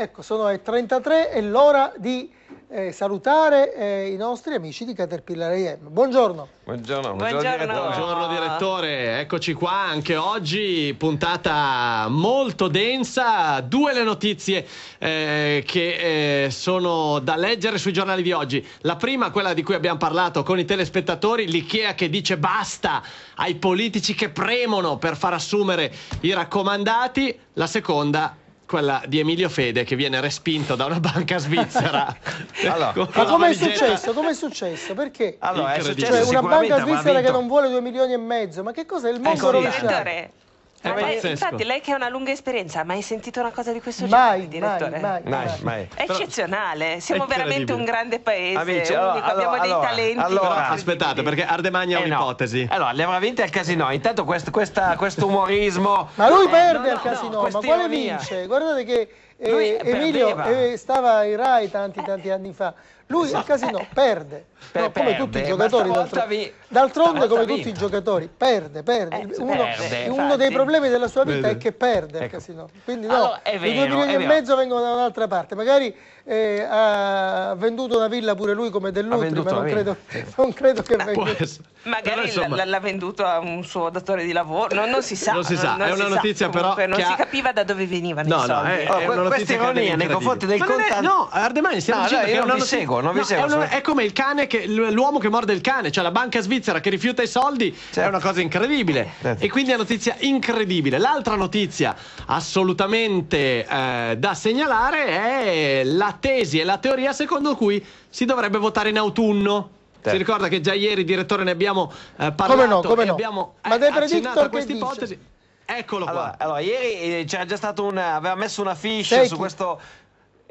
Ecco, sono le 33, è l'ora di eh, salutare eh, i nostri amici di Caterpillar AM. Buongiorno. Buongiorno, buongiorno, direttore. buongiorno direttore, eccoci qua anche oggi, puntata molto densa, due le notizie eh, che eh, sono da leggere sui giornali di oggi. La prima, quella di cui abbiamo parlato con i telespettatori, l'IKEA che dice basta ai politici che premono per far assumere i raccomandati, la seconda quella di Emilio Fede che viene respinto da una banca svizzera. allora, ma come è successo? Come è successo? Perché? Allora, è successo cioè, una banca svizzera che non vuole due milioni e mezzo, ma che cos'è il mondo ecco, rovesciato? Ma lei, infatti, lei che ha una lunga esperienza, ha mai sentito una cosa di questo mai, genere, direttore? Mai, mai, mai. mai. È eccezionale, siamo veramente un grande paese, Amici, allora, abbiamo allora, dei talenti. Allora, aspettate, perché Ardemagna ha eh un'ipotesi. No. Allora, li avrà vinti al casino. Intanto questo, questa, questo umorismo. Ma lui perde eh, no, al casino, no, ma quale vince? Guardate che eh, Emilio eh, stava ai Rai tanti tanti anni fa. Lui al casino perde, no, come perde, tutti i giocatori. D'altronde, d'altronde come tutti i giocatori, perde, perde. Eh, uno, perde uno dei problemi della sua vita Vede. è che perde ecco. al casino. Quindi no, allora, vero, i due milioni e mezzo vengono da un'altra parte. Magari eh, ha venduto una villa pure lui come dell'Utri, ma non credo, non credo, che venga. Magari l'ha venduto a un suo datore di lavoro, non, non si sa. Non si sa, non, è una notizia però Non si capiva da dove venivano no, i soldi. È, è notizia ironia nei confronti del contante. No, Ardemani, stiamo no, dicendo io non vi seguo, non vi seguo. È come il cane che l'uomo che morde il cane, cioè la banca svizzera che rifiuta i soldi, certo. è una cosa incredibile. Certo. E quindi è una notizia incredibile. L'altra notizia assolutamente eh, da segnalare è la tesi e la teoria secondo cui si dovrebbe votare in autunno. Si ricorda che già ieri, direttore, ne abbiamo eh, parlato. Come no, come no. Abbiamo Ma dei predictor questa ipotesi. Eccolo allora, qua. Allora, ieri eh, c'era già stato un. aveva messo una fiche su questo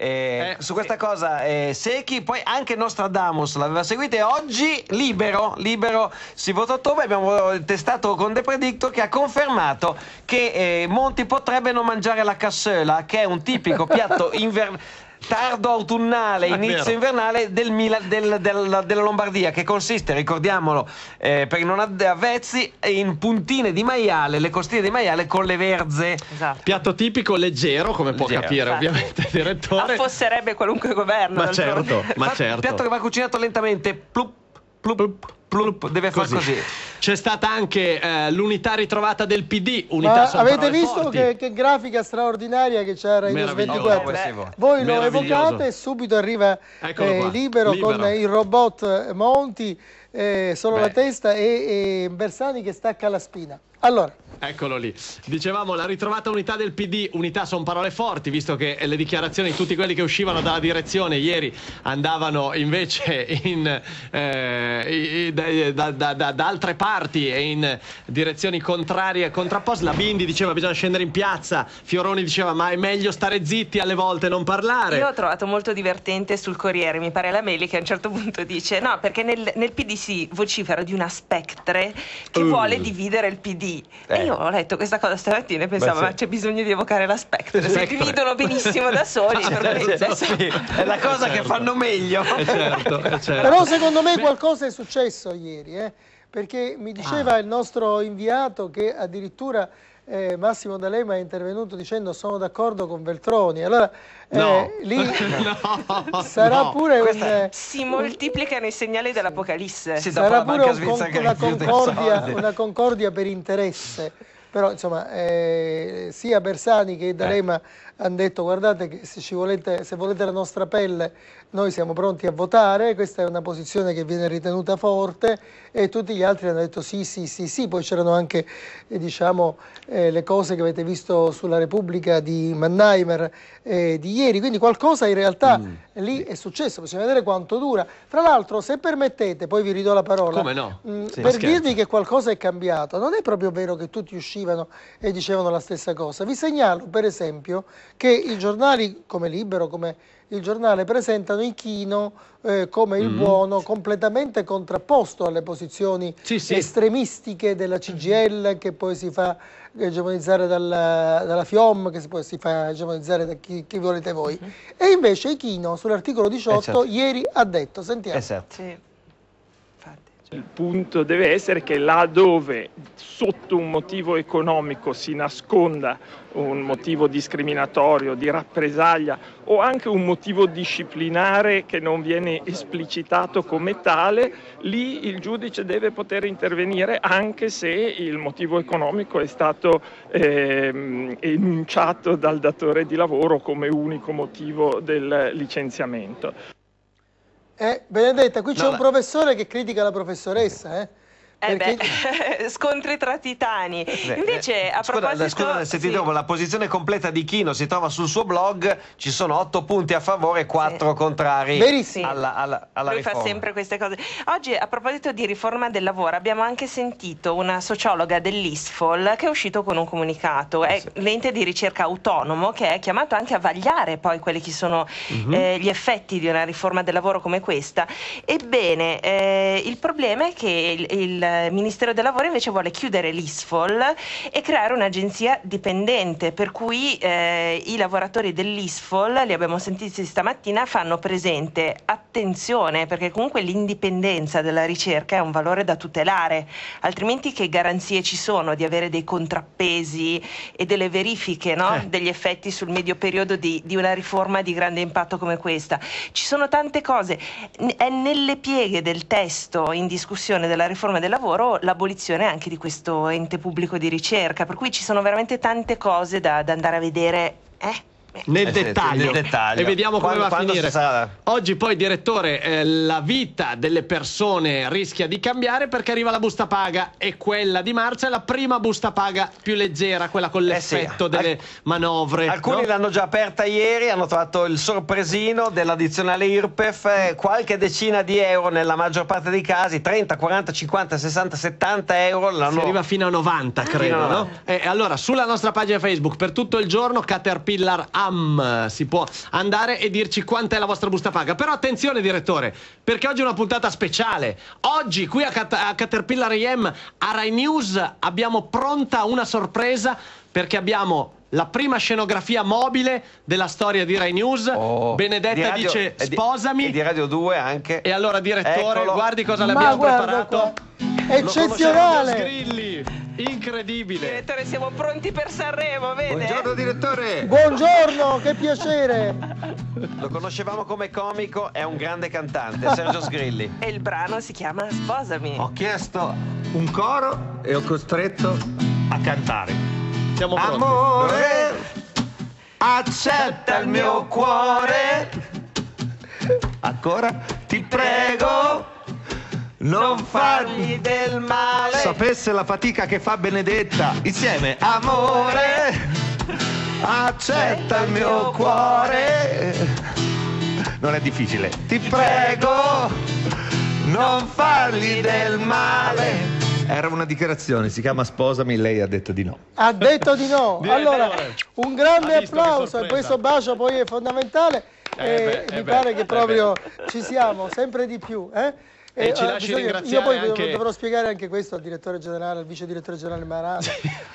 eh, eh, su questa sì. cosa eh, Secchi, poi anche Nostradamus l'aveva seguita e oggi libero, libero si vota a ottobre, abbiamo testato con The Predictor che ha confermato che eh, Monti potrebbe non mangiare la cassola, che è un tipico piatto invernale tardo autunnale, inizio invernale del Mila, del, del, della Lombardia, che consiste, ricordiamolo, eh, per i non avvezzi, in puntine di maiale, le costine di maiale con le verze. Esatto. Piatto tipico leggero, come leggero. può capire, esatto. ovviamente, direttore. Affosserebbe qualunque governo. Ma certo, ma certo. Piatto che va cucinato lentamente, plup, plup, plup Plup, deve fare così. C'è stata anche eh, l'unità ritrovata del PD. Unità avete visto che, che, grafica straordinaria che c'era in 24? Voi lo evocate e subito arriva eh, libero, libero, con il robot Monti, eh, solo Beh. la testa e, e Bersani che stacca la spina. Allora. Eccolo lì. Dicevamo la ritrovata unità del PD, unità sono parole forti, visto che le dichiarazioni di tutti quelli che uscivano dalla direzione ieri andavano invece in, eh, da, da, da, da, altre parti e in direzioni contrarie e contrapposte. La Bindi diceva bisogna scendere in piazza, Fioroni diceva ma è meglio stare zitti alle volte non parlare. Io ho trovato molto divertente sul Corriere, mi pare la Meli che a un certo punto dice no perché nel, nel PD si vocifera di una spettre che uh. vuole dividere il PD eh. E io ho letto questa cosa stamattina e pensavo, Beh, sì. ma c'è bisogno di evocare la Spectre. Si dividono benissimo da soli. per certo, sì. È la cosa certo. che fanno meglio. Eh certo, eh certo. Però secondo me qualcosa è successo ieri, eh? perché mi diceva ah. il nostro inviato che addirittura eh, Massimo D'Alema è intervenuto dicendo sono d'accordo con Veltroni. Allora no. eh, lì no, sarà no. pure un, si moltiplicano i segnali dell'Apocalisse. Sì, sarà pure un, una, concordia, una concordia per interesse però insomma eh, sia Bersani che D'Alema eh. Hanno detto guardate che se, volete, se, volete, la nostra pelle noi siamo pronti a votare, questa è una posizione che viene ritenuta forte e tutti gli altri hanno detto sì, sì, sì, sì, poi c'erano anche eh, diciamo, eh, le cose che avete visto sulla Repubblica di Mannheimer eh, di ieri, quindi qualcosa in realtà mm. lì è successo, bisogna vedere quanto dura. Tra l'altro se permettete, poi vi ridò la parola, no? mh, mm, sì, per dirvi che qualcosa è cambiato, non è proprio vero che tutti uscivano e dicevano la stessa cosa, vi segnalo per esempio che i giornali come Libero, come il giornale presentano Ichino eh, come il mm. buono completamente contrapposto alle posizioni sì, sì. estremistiche della CGL che poi si fa egemonizzare dalla, dalla FIOM, che poi si fa egemonizzare da chi, chi volete voi. Mm. E invece Ichino sull'articolo 18 esatto. ieri ha detto, sentiamo. Esatto. Sì. Il punto deve essere che là dove sotto un motivo economico si nasconda un motivo discriminatorio, di rappresaglia o anche un motivo disciplinare che non viene esplicitato come tale, lì il giudice deve poter intervenire anche se il motivo economico è stato eh, enunciato dal datore di lavoro come unico motivo del licenziamento. Eh, Benedetta, qui c'è no, un professore che critica la professoressa, eh? Eh beh, scontri tra titani. Beh, Invece, eh, a scusa, proposito... Scusa, se ti sì. dico, la posizione completa di Chino si trova sul suo blog, ci sono otto punti a favore e quattro sì. contrari Verissimo. alla, alla, alla Lui riforma. fa sempre queste cose. Oggi, a proposito di riforma del lavoro, abbiamo anche sentito una sociologa dell'ISFOL che è uscito con un comunicato. È sì. l'ente di ricerca autonomo che è chiamato anche a vagliare poi quelli che sono uh-huh. eh, gli effetti di una riforma del lavoro come questa. Ebbene, eh, il problema è che il, il Ministero del Lavoro invece vuole chiudere l'ISFOL e creare un'agenzia dipendente, per cui eh, i lavoratori dell'ISFOL, li abbiamo sentiti stamattina, fanno presente attenzione perché comunque l'indipendenza della ricerca è un valore da tutelare, altrimenti che garanzie ci sono di avere dei contrappesi e delle verifiche no? eh. degli effetti sul medio periodo di, di una riforma di grande impatto come questa? Ci sono tante cose, è nelle pieghe del testo in discussione della riforma del lavoro l'abolizione anche di questo ente pubblico di ricerca, per cui ci sono veramente tante cose da, da andare a vedere. Eh? Nel, eh, dettaglio. nel, dettaglio. e vediamo come quando, va a finire. Sarà... Oggi poi, direttore, eh, la vita delle persone rischia di cambiare perché arriva la busta paga e quella di marzo è la prima busta paga più leggera, quella con l'effetto eh sì. delle manovre. Alcuni no? l'hanno già aperta ieri, hanno trovato il sorpresino dell'addizionale IRPEF, eh, qualche decina di euro nella maggior parte dei casi, 30, 40, 50, 60, 70 euro. L'hanno... Si arriva fino a 90, credo, no? no? E allora, sulla nostra pagina Facebook per tutto il giorno Caterpillar AM si può andare e dirci quanta è la vostra busta paga. Però attenzione direttore, perché oggi è una puntata speciale. Oggi qui a, Cat- a Caterpillar AM a Rai News abbiamo pronta una sorpresa perché abbiamo la prima scenografia mobile della storia di Rai News. Oh, Benedetta radio, dice sposami. E di Radio 2 anche. E allora direttore, Eccolo. guardi cosa le abbiamo preparato. Qua. Eccezionale. Incredibile. Direttore, siamo pronti per Sanremo, vede? Buongiorno direttore. Buongiorno, che piacere. Lo conoscevamo come comico, è un grande cantante, Sergio Sgrilli. E il brano si chiama Sposami. Ho chiesto un coro e ho costretto a cantare. Siamo pronti. Amore, accetta il mio cuore. Ancora ti prego non fargli del male. Sapesse la fatica che fa Benedetta. Insieme, amore, accetta il mio cuore. Non è difficile. Ti prego, non fargli del male. Era una dichiarazione, si chiama Sposami, lei ha detto di no. Ha detto di no. allora, un grande applauso e questo bacio poi è fondamentale. Eh, e beh, mi eh pare beh, che proprio ci siamo, sempre di più. Eh? E, ci uh, lasci bisogna, ringraziare Io poi anche... dovrò spiegare anche questo al direttore generale, al vice direttore generale Marana,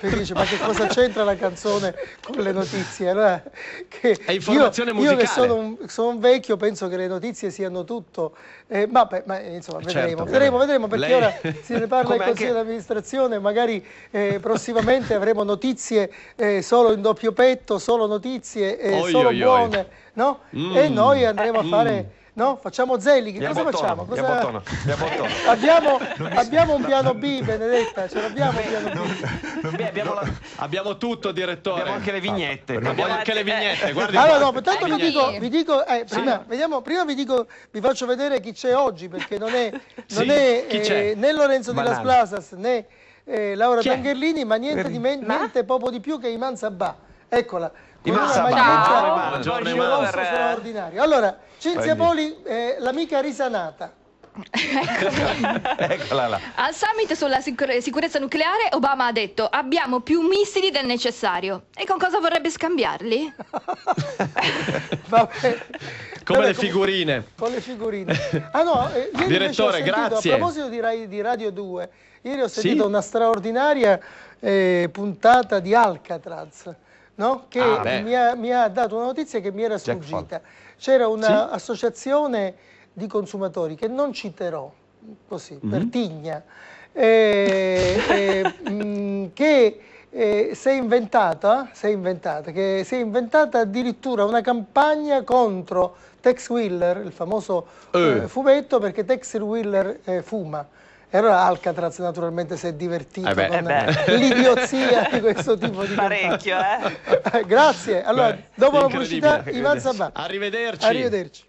perché dice ma che cosa c'entra la canzone con le notizie? Allora, che È informazione io, musicale. Io che sono un, sono un, vecchio penso che le notizie siano tutto, eh, ma, beh, ma, insomma certo, vedremo, vedremo, vedremo, perché Lei... ora se ne parla in Consiglio anche... d'amministrazione, magari eh, prossimamente avremo notizie eh, solo in doppio petto, solo notizie eh, oi, solo oi, buone, oi. no? Mm. E noi andremo a fare... Mm No? Facciamo Zelli, che cosa facciamo? Cosa... abbiamo, abbiamo un piano B, Benedetta, ce l'abbiamo un piano B. Beh, abbiamo, la... abbiamo, tutto, direttore. Abbiamo anche le vignette. Ah, abbiamo anche le vignette, guardi. Allora, no, tanto vi dico, vi dico eh, prima, sì. vediamo, prima vi dico, vi faccio vedere chi c'è oggi, perché non è, non sì, è eh, né Lorenzo di Las Plasas né eh, Laura Tangherlini, ma niente di me, niente poco di più che Iman Sabà. Eccola. Con una maglietta rosso straordinario. Allora, Cinzia Poli, eh, l'amica risanata. Eccola là. Al summit sulla sicur sicurezza nucleare Obama ha detto abbiamo più missili del necessario. E con cosa vorrebbe scambiarli? Vabbè. Come Vabbè, le figurine. Con le figurine. Ah no, eh, Direttore, sentito, grazie. A proposito di, di, Radio 2, ieri ho sentito sì? una straordinaria eh, puntata di Alcatraz. No? Che ah, mi, ha, mi, ha, dato una notizia che mi era sfuggita. C'era un'associazione sì? di consumatori che non citerò, così, mm-hmm. per tigna, eh, eh, mh, mm, che eh, si, è inventata, si, è inventata, che si è inventata addirittura una campagna contro Tex Wheeler, il famoso eh. eh fumetto, perché Tex Wheeler eh, fuma. E allora Alcatraz naturalmente si è divertito eh beh, con eh l'idiozia di questo tipo di Parecchio, eh? Grazie. Allora, beh, dopo la pubblicità, Ivan Sabà. Arrivederci. Arrivederci.